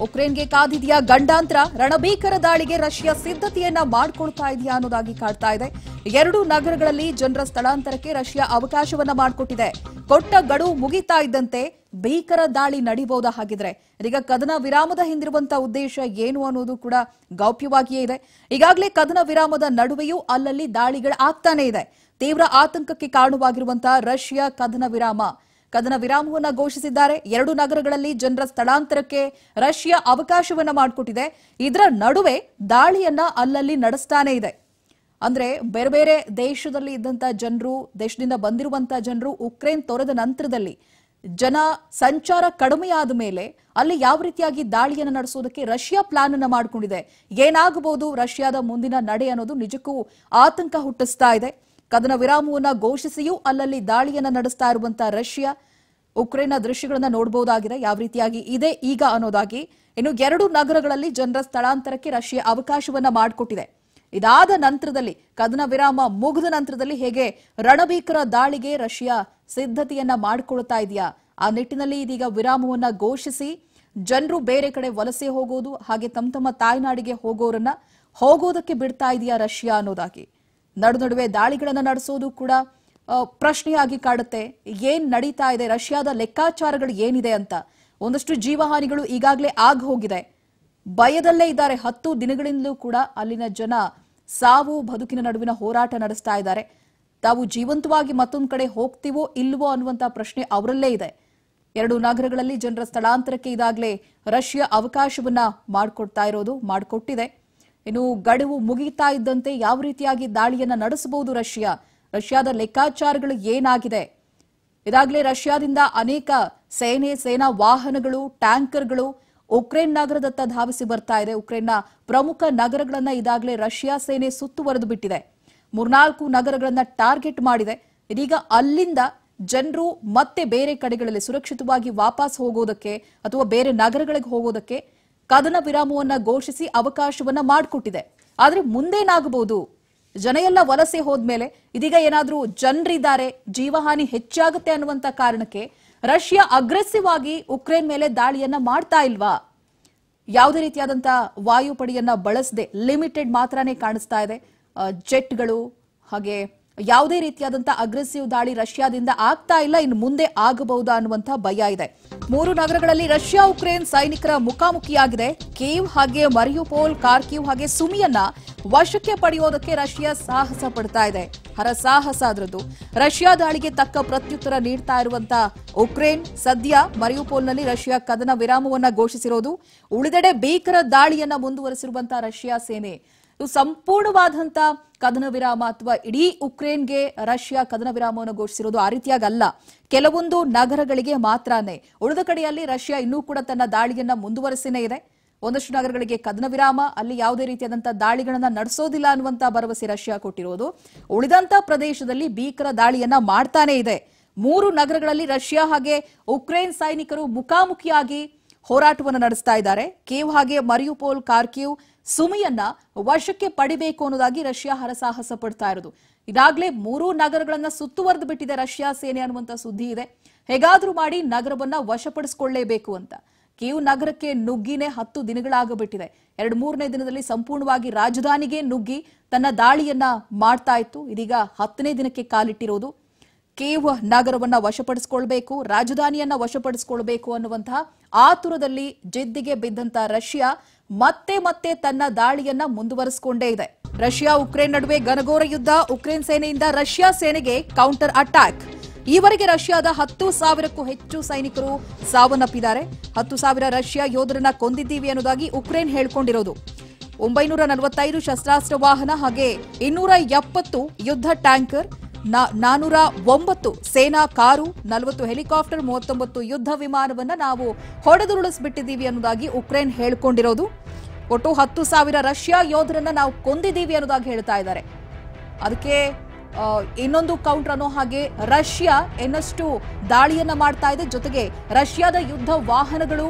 ಉಕ್ರೇನ್ಗೆ ಕಾದಿದೆಯಾ ಗಂಡಾಂತರ? ರಣಭೀಕರ ದಾಳಿಗೆ ರಷ್ಯಾ ಸಿದ್ಧತೆಯನ್ನ ಮಾಡಿಕೊಳ್ತಾ ಇದೆಯಾ ಅನ್ನೋದಾಗಿ ಕಾಡ್ತಾ ಇದೆ. ಎರಡು ನಗರಗಳಲ್ಲಿ ಜನರ ಸ್ಥಳಾಂತರಕ್ಕೆ ರಷ್ಯಾ ಅವಕಾಶವನ್ನ ಮಾಡಿಕೊಟ್ಟಿದೆ. ಕೊಟ್ಟ ಗಡು ಮುಗಿತಾ ಇದ್ದಂತೆ ಭೀಕರ ದಾಳಿ ನಡೀಬಹುದಾ ಹಾಗಿದ್ರೆ? ಇದೀಗ ಕದನ ವಿರಾಮದ ಹಿಂದಿರುವಂತಹ ಉದ್ದೇಶ ಏನು ಅನ್ನೋದು ಕೂಡ ಗೌಪ್ಯವಾಗಿಯೇ ಇದೆ. ಈಗಾಗಲೇ ಕದನ ವಿರಾಮದ ನಡುವೆಯೂ ಅಲ್ಲಲ್ಲಿ ದಾಳಿಗಳು ಆಗ್ತಾನೆ ಇದೆ. ತೀವ್ರ ಆತಂಕಕ್ಕೆ ಕಾರಣವಾಗಿರುವಂತಹ ರಷ್ಯಾ ಕದನ ವಿರಾಮ. ಕದನ ವಿರಾಮವನ್ನು ಘೋಷಿಸಿದ್ದಾರೆ. ಎರಡು ನಗರಗಳಲ್ಲಿ ಜನರ ಸ್ಥಳಾಂತರಕ್ಕೆ ರಷ್ಯಾ ಅವಕಾಶವನ್ನ ಮಾಡಿಕೊಟ್ಟಿದೆ. ಇದರ ನಡುವೆ ದಾಳಿಯನ್ನ ಅಲ್ಲಲ್ಲಿ ನಡೆಸ್ತಾನೆ ಇದೆ. ಅಂದ್ರೆ ಬೇರೆ ಬೇರೆ ದೇಶದಲ್ಲಿ ಇದ್ದಂತ ಜನರು, ದೇಶದಿಂದ ಬಂದಿರುವಂತಹ ಜನರು ಉಕ್ರೇನ್ ತೊರೆದ ನಂತರದಲ್ಲಿ ಜನ ಸಂಚಾರ ಕಡಿಮೆಯಾದ ಮೇಲೆ ಅಲ್ಲಿ ಯಾವ ರೀತಿಯಾಗಿ ದಾಳಿಯನ್ನು ನಡೆಸೋದಕ್ಕೆ ರಷ್ಯಾ ಪ್ಲಾನ್ ಅನ್ನು ಮಾಡಿಕೊಂಡಿದೆ. ಏನಾಗಬಹುದು ರಷ್ಯಾದ ಮುಂದಿನ ನಡೆ ಅನ್ನೋದು ನಿಜಕ್ಕೂ ಆತಂಕ ಹುಟ್ಟಿಸ್ತಾ ಇದೆ. ಕದನ ವಿರಾಮವನ್ನು ಘೋಷಿಸಿಯೂ ಅಲ್ಲಲ್ಲಿ ದಾಳಿಯನ್ನ ನಡೆಸ್ತಾ ಇರುವಂತಹ ರಷ್ಯಾ ಉಕ್ರೇನ್ನ ದೃಶ್ಯಗಳನ್ನ ನೋಡಬಹುದಾಗಿದೆ. ಯಾವ ರೀತಿಯಾಗಿ ಇದೆ ಈಗ ಅನ್ನೋದಾಗಿ ಇನ್ನು ಎರಡು ನಗರಗಳಲ್ಲಿ ಜನರ ಸ್ಥಳಾಂತರಕ್ಕೆ ರಷ್ಯಾ ಅವಕಾಶವನ್ನ ಮಾಡಿಕೊಟ್ಟಿದೆ. ಇದಾದ ನಂತರದಲ್ಲಿ, ಕದನ ವಿರಾಮ ಮುಗಿದ ನಂತರದಲ್ಲಿ ಹೇಗೆ ರಣಭೀಕರ ದಾಳಿಗೆ ರಷ್ಯಾ ಸಿದ್ಧತೆಯನ್ನ ಮಾಡಿಕೊಳ್ತಾ ಇದೆಯಾ? ಆ ನಿಟ್ಟಿನಲ್ಲಿ ಇದೀಗ ವಿರಾಮವನ್ನ ಘೋಷಿಸಿ ಜನರು ಬೇರೆ ಕಡೆ ವಲಸೆ ಹೋಗೋದು, ಹಾಗೆ ತಮ್ಮ ತಮ್ಮ ತಾಯ್ನಾಡಿಗೆ ಹೋಗೋರನ್ನ ಹೋಗೋದಕ್ಕೆ ಬಿಡ್ತಾ ಇದೆಯಾ ರಷ್ಯಾ ಅನ್ನೋದಾಗಿ? ನಡು ನಡುವೆ ದಾಳಿಗಳನ್ನು ನಡೆಸೋದು ಕೂಡ ಪ್ರಶ್ನೆಯಾಗಿ ಕಾಡುತ್ತೆ. ಏನ್ ನಡೀತಾ ಇದೆ? ರಷ್ಯಾದ ಲೆಕ್ಕಾಚಾರಗಳು ಏನಿದೆ ಅಂತ? ಒಂದಷ್ಟು ಜೀವಹಾನಿಗಳು ಈಗಾಗಲೇ ಆಗ ಹೋಗಿದೆ. ಭಯದಲ್ಲೇ ಇದ್ದಾರೆ. ಹತ್ತು ದಿನಗಳಿಂದಲೂ ಕೂಡ ಅಲ್ಲಿನ ಜನ ಸಾವು, ಬದುಕಿನ ನಡುವಿನ ಹೋರಾಟ ನಡೆಸ್ತಾ ಇದ್ದಾರೆ. ತಾವು ಜೀವಂತವಾಗಿ ಮತ್ತೊಂದು ಕಡೆ ಹೋಗ್ತೀವೋ ಇಲ್ವೋ ಅನ್ನುವಂತ ಪ್ರಶ್ನೆ ಅವರಲ್ಲೇ ಇದೆ. ಎರಡು ನಗರಗಳಲ್ಲಿ ಜನರ ಸ್ಥಳಾಂತರಕ್ಕೆ ಇದಾಗಲೇ ರಷ್ಯಾ ಅವಕಾಶವನ್ನ ಮಾಡಿಕೊಡ್ತಾ ಇರೋದು, ಮಾಡಿಕೊಟ್ಟಿದೆ. ಇನ್ನು ಗಡುವು ಮುಗಿತಾ ಇದ್ದಂತೆ ಯಾವ ರೀತಿಯಾಗಿ ದಾಳಿಯನ್ನು ನಡೆಸಬಹುದು ರಷ್ಯಾ? ರಷ್ಯಾದ ಲೆಕ್ಕಾಚಾರಗಳು ಏನಾಗಿದೆ? ಇದಾಗಲೇ ರಷ್ಯಾದಿಂದ ಅನೇಕ ಸೇನೆ, ಸೇನಾ ವಾಹನಗಳು, ಟ್ಯಾಂಕರ್ಗಳು ಉಕ್ರೇನ್ ನಗರದತ್ತ ಧಾವಿಸಿ ಬರ್ತಾ ಇದೆ. ಉಕ್ರೇನ್ನ ಪ್ರಮುಖ ನಗರಗಳನ್ನ ಇದಾಗಲೇ ರಷ್ಯಾ ಸೇನೆ ಸುತ್ತುವರೆದು ಬಿಟ್ಟಿದೆ. ಮೂರ್ನಾಲ್ಕು ನಗರಗಳನ್ನ ಟಾರ್ಗೆಟ್ ಮಾಡಿದೆ. ಇದೀಗ ಅಲ್ಲಿಂದ ಜನರು ಮತ್ತೆ ಬೇರೆ ಕಡೆಗಳಲ್ಲಿ ಸುರಕ್ಷಿತವಾಗಿ ವಾಪಸ್ ಹೋಗೋದಕ್ಕೆ ಅಥವಾ ಬೇರೆ ನಗರಗಳಿಗೆ ಹೋಗೋದಕ್ಕೆ ಕದನ ವಿರಾಮವನ್ನು ಘೋಷಿಸಿ ಅವಕಾಶವನ್ನ ಮಾಡಿಕೊಟ್ಟಿದೆ. ಆದರೆ ಮುಂದೇನಾಗಬಹುದು? ಜನ ಎಲ್ಲ ವಲಸೆ ಹೋದ್ಮೇಲೆ ಇದೀಗ ಏನಾದರೂ ಜನರಿದ್ದಾರೆ, ಜೀವಹಾನಿ ಹೆಚ್ಚಾಗುತ್ತೆ ಅನ್ನುವಂತ ಕಾರಣಕ್ಕೆ ರಷ್ಯಾ ಅಗ್ರೆಸಿವ್ ಆಗಿ ಉಕ್ರೇನ್ ಮೇಲೆ ದಾಳಿಯನ್ನ ಮಾಡ್ತಾ ಇಲ್ವಾ? ಯಾವುದೇ ರೀತಿಯಾದಂತ ವಾಯುಪಡೆಯನ್ನ ಬಳಸದೆ ಲಿಮಿಟೆಡ್ ಮಾತ್ರನೇ ಕಾಣಿಸ್ತಾ ಇದೆ. ಜೆಟ್ಗಳು ಹಾಗೆ ಯಾವುದೇ ರೀತಿಯಾದಂತಹ ಅಗ್ರೆಸಿವ್ ದಾಳಿ ರಷ್ಯಾದಿಂದ ಆಗ್ತಾ ಇಲ್ಲ, ಇನ್ನು ಮುಂದೆ ಆಗಬಹುದಾ ಅನ್ನುವಂತಹ ಭಯ ಇದೆ. ಮೂರು ನಗರಗಳಲ್ಲಿ ರಷ್ಯಾ ಉಕ್ರೇನ್ ಸೈನಿಕರ ಮುಖಾಮುಖಿಯಾಗಿದೆ. ಕೀವ್ ಹಾಗೆ ಮರಿಯುಪೋಲ್ ಕಾರ್ಕಿವ್ ಹಾಗೆ ಸುಮಿಯನ್ನ ವಶಕ್ಕೆ ಪಡೆಯೋದಕ್ಕೆ ರಷ್ಯಾ ಸಾಹಸ ಪಡ್ತಾ ಇದೆ. ಹರಸಾಹಸ ಅದರದ್ದು. ರಷ್ಯಾ ದಾಳಿಗೆ ತಕ್ಕ ಪ್ರತ್ಯುತ್ತರ ನೀಡ್ತಾ ಇರುವಂತ ಉಕ್ರೇನ್, ಸದ್ಯ ಮರಿಯುಪೋಲ್ನಲ್ಲಿ ರಷ್ಯಾ ಕದನ ವಿರಾಮವನ್ನ ಘೋಷಿಸಿರೋದು. ಉಳಿದೆಡೆ ಭೀಕರ ದಾಳಿಯನ್ನ ಮುಂದುವರೆಸಿರುವಂತಹ ರಷ್ಯಾ ಸೇನೆ. ಸಂಪೂರ್ಣವಾದಂತ ಕದನ ವಿರಾಮ ಅಥವಾ ಇಡೀ ಉಕ್ರೇನ್ಗೆ ರಷ್ಯಾ ಕದನ ವಿರಾಮವನ್ನು ಘೋಷಿಸಿರೋದು ಆ ರೀತಿಯಾಗಿ ಅಲ್ಲ ಕೆಲವೊಂದು ನಗರಗಳಿಗೆ ಮಾತ್ರನೇ. ಉಳಿದ ಕಡೆಯಲ್ಲಿ ರಷ್ಯಾ ಇನ್ನೂ ಕೂಡ ತನ್ನ ದಾಳಿಯನ್ನ ಮುಂದುವರೆಸಿನೇ ಇದೆ. ಒಂದಷ್ಟು ನಗರಗಳಿಗೆ ಕದನ ವಿರಾಮ, ಅಲ್ಲಿ ಯಾವುದೇ ರೀತಿಯಾದಂತಹ ದಾಳಿಗಳನ್ನ ನಡೆಸೋದಿಲ್ಲ ಅನ್ನುವಂತ ಭರವಸೆ ರಷ್ಯಾ ಕೊಟ್ಟಿರೋದು. ಉಳಿದಂತ ಪ್ರದೇಶದಲ್ಲಿ ಭೀಕರ ದಾಳಿಯನ್ನ ಮಾಡ್ತಾನೆ ಇದೆ. ಮೂರು ನಗರಗಳಲ್ಲಿ ರಷ್ಯಾ ಹಾಗೆ ಉಕ್ರೇನ್ ಸೈನಿಕರು ಮುಖಾಮುಖಿಯಾಗಿ ಹೋರಾಟವನ್ನು ನಡೆಸ್ತಾ ಇದ್ದಾರೆ. ಕೇವ್ ಹಾಗೆ ಮರಿಯುಪೋಲ್ ಕಾರ್ಕಿವ್ ಸುಮಿಯನ್ನ ವಶಕ್ಕೆ ಪಡಿಬೇಕು ಅನ್ನೋದಾಗಿ ರಷ್ಯಾ ಹರಸಾಹಸ ಪಡ್ತಾ ಇರೋದು. ಇದಾಗ್ಲೇ ಮೂರೂ ನಗರಗಳನ್ನ ಸುತ್ತುವರೆದು ಬಿಟ್ಟಿದೆ ರಷ್ಯಾ ಸೇನೆ ಅನ್ನುವಂತ ಸುದ್ದಿ ಇದೆ. ಹೇಗಾದ್ರೂ ಮಾಡಿ ನಗರವನ್ನ ವಶಪಡಿಸಿಕೊಳ್ಳೇಬೇಕು ಅಂತ. ಕೀವ್ ನಗರಕ್ಕೆ ನುಗ್ಗಿನೇ ಹತ್ತು ದಿನಗಳಾಗಬಿಟ್ಟಿದೆ. ಎರಡು ಮೂರನೇ ದಿನದಲ್ಲಿ ಸಂಪೂರ್ಣವಾಗಿ ರಾಜಧಾನಿಗೆ ನುಗ್ಗಿ ತನ್ನ ದಾಳಿಯನ್ನ ಮಾಡ್ತಾ ಇತ್ತು. ಇದೀಗ ಹತ್ತನೇ ದಿನಕ್ಕೆ ಕಾಲಿಟ್ಟಿರೋದು. ಕೀವ್ ನಗರವನ್ನ ವಶಪಡಿಸಿಕೊಳ್ಬೇಕು, ರಾಜಧಾನಿಯನ್ನ ವಶಪಡಿಸಿಕೊಳ್ಬೇಕು ಅನ್ನುವಂತಹ ಆತುರದಲ್ಲಿ ಜಿದ್ದಿಗೆ ಬಿದ್ದಂತ ರಷ್ಯಾ ಮತ್ತೆ ಮತ್ತೆ ತನ್ನ ದಾಳಿಯನ್ನ ಮುಂದುವರಿಸಿಕೊಂಡೇ ಇದೆ. ರಷ್ಯಾ ಉಕ್ರೇನ್ ನಡುವೆ ಘನಘೋರ ಯುದ್ಧ, ಉಕ್ರೇನ್ ಸೇನೆಯಿಂದ ರಷ್ಯಾ ಸೇನೆಗೆ ಕೌಂಟರ್ ಅಟ್ಯಾಕ್ ಈವರೆಗೆ ರಷ್ಯಾದ ಹತ್ತು ಸಾವಿರಕ್ಕೂ ಹೆಚ್ಚು ಸೈನಿಕರು ಸಾವನ್ನಪ್ಪಿದ್ದಾರೆ. ಹತ್ತು ಸಾವಿರ ರಷ್ಯಾ ಯೋಧರನ್ನ ಕೊಂದಿದ್ದೀವಿ ಅನ್ನೋದಾಗಿ ಉಕ್ರೇನ್ ಹೇಳ್ಕೊಂಡಿರೋದು. ಒಂಬೈನೂರ ನಲವತ್ತೈದು ಶಸ್ತ್ರಾಸ್ತ್ರ ವಾಹನ ಹಾಗೆ ಇನ್ನೂರ ಎಪ್ಪತ್ತು ಯುದ್ಧ ಟ್ಯಾಂಕರ್ ನಾನೂರ ಒಂಬತ್ತು ಸೇನಾ ಕಾರು, ನಲವತ್ತು ಹೆಲಿಕಾಪ್ಟರ್, ಮೂವತ್ತೊಂಬತ್ತು ಯುದ್ಧ ವಿಮಾನವನ್ನು ನಾವು ಹೊಡೆದುರುಳಿಸ್ಬಿಟ್ಟಿದ್ದೀವಿ ಅನ್ನೋದಾಗಿ ಉಕ್ರೇನ್ ಹೇಳ್ಕೊಂಡಿರೋದು. ಒಟ್ಟು ಹತ್ತು ಸಾವಿರ ರಷ್ಯಾ ಯೋಧರನ್ನ ನಾವು ಕೊಂದಿದ್ದೀವಿ ಅನ್ನೋದಾಗಿ ಹೇಳ್ತಾ ಇದ್ದಾರೆ. ಅದಕ್ಕೆ ಇನ್ನೊಂದು ಕೌಂಟರ್ ಅನ್ನೋ ಹಾಗೆ ರಷ್ಯಾ ಇನ್ನಷ್ಟು ದಾಳಿಯನ್ನ ಮಾಡ್ತಾ ಇದೆ. ಜೊತೆಗೆ ರಷ್ಯಾದ ಯುದ್ಧ ವಾಹನಗಳು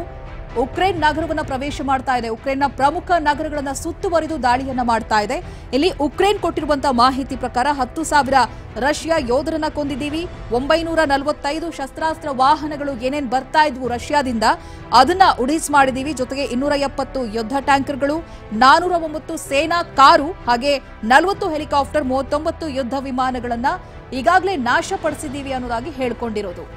ಉಕ್ರೇನ್ ನಗರವನ್ನ ಪ್ರವೇಶ ಮಾಡ್ತಾ ಇದೆ. ಉಕ್ರೇನ್ನ ಪ್ರಮುಖ ನಗರಗಳನ್ನ ಸುತ್ತುವರಿದು ದಾಳಿಯನ್ನ ಮಾಡ್ತಾ ಇದೆ. ಇಲ್ಲಿ ಉಕ್ರೇನ್ ಕೊಟ್ಟಿರುವಂತಹ ಮಾಹಿತಿ ಪ್ರಕಾರ ಹತ್ತು ಸಾವಿರ ರಷ್ಯಾ ಯೋಧರನ್ನ ಕೊಂದಿದ್ದೀವಿ. ಒಂಬೈನೂರ ನಲವತ್ತೈದು ಶಸ್ತ್ರಾಸ್ತ್ರ ವಾಹನಗಳು ಏನೇನ್ ಬರ್ತಾ ಇದ್ವು ರಷ್ಯಾದಿಂದ ಅದನ್ನ ಉಡೀಸ್ ಮಾಡಿದೀವಿ ಜೊತೆಗೆ ಇನ್ನೂರ ಎಪ್ಪತ್ತು ಯುದ್ಧ ಟ್ಯಾಂಕರ್ಗಳು ನಾನೂರ ಒಂಬತ್ತು ಸೇನಾ ಕಾರು, ಹಾಗೆ ನಲವತ್ತು ಹೆಲಿಕಾಪ್ಟರ್, ಮೂವತ್ತೊಂಬತ್ತು ಯುದ್ಧ ವಿಮಾನಗಳನ್ನ ಈಗಾಗಲೇ ನಾಶಪಡಿಸಿದ್ದೀವಿ ಅನ್ನೋದಾಗಿ ಹೇಳ್ಕೊಂಡಿರೋದು.